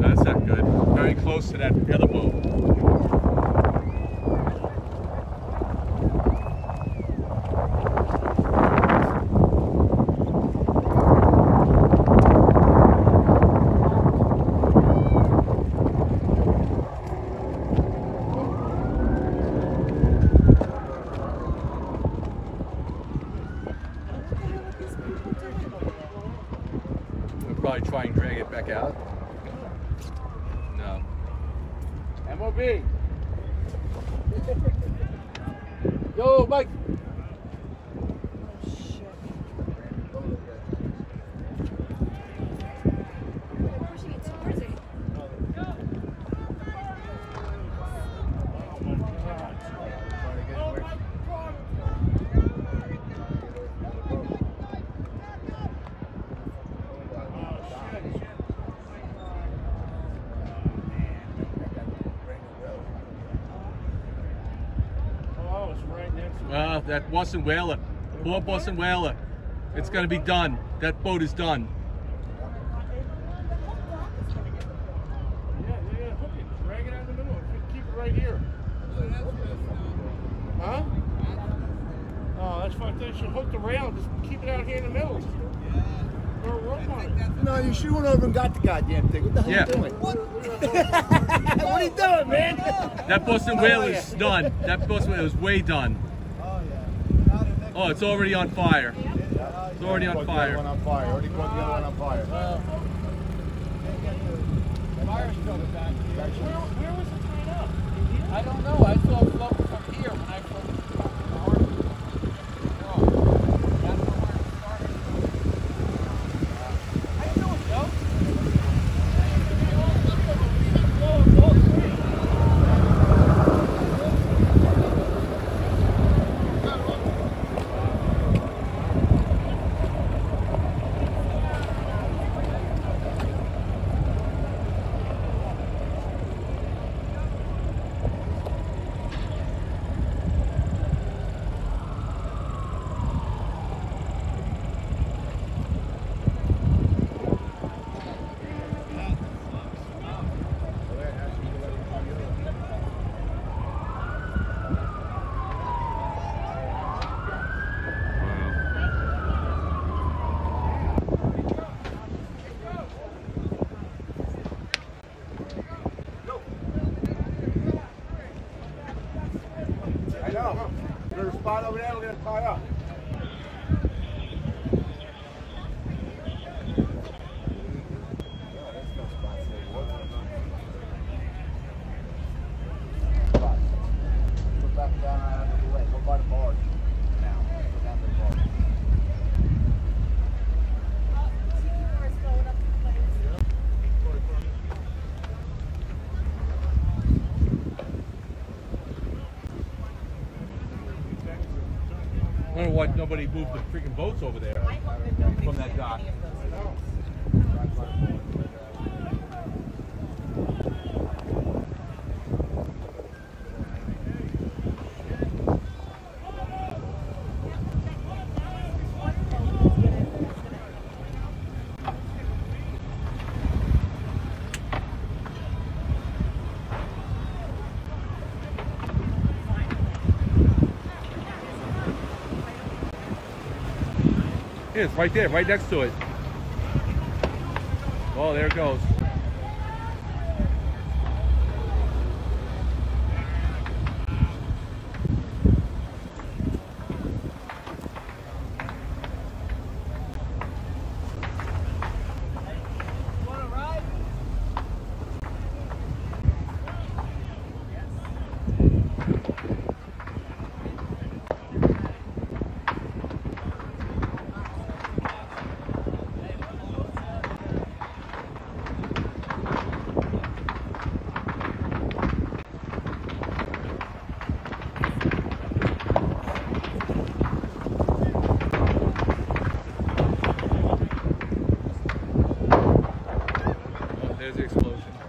That's not good. Very close to that other boat. Try and drag it back out. No. MOB. Yo, Mike. To Uh, that Boston Whaler. Poor Boston Whaler. It's gonna be done. That boat is done. Yeah, yeah, yeah. Hook it. Drag it out the middle. Keep it right here. Huh? Oh, that's fine. They should hook the rail. Just keep it out here in the middle. Rope on it. No, you should have even got the goddamn thing. What the hell Yeah. are you doing? What? what are you doing, man? That Boston Whaler is done. That Boston Whaler is way done. Oh, it's already on fire. It's already on Put the other fire. one on fire. Already put the other one on fire. Fire's still back. Where, where was it tied up? I don't know. I saw it float from here when I from the harbor. Oh, that's from where it started. How you doing, Joe? There's a spot over there we're going to tie up. Put back down out of the way. Go by the barge now. Go down to the barge. Know why nobody moved the freaking boats over there from that dock. It's right there, right next to it. Oh, there it goes. explosion.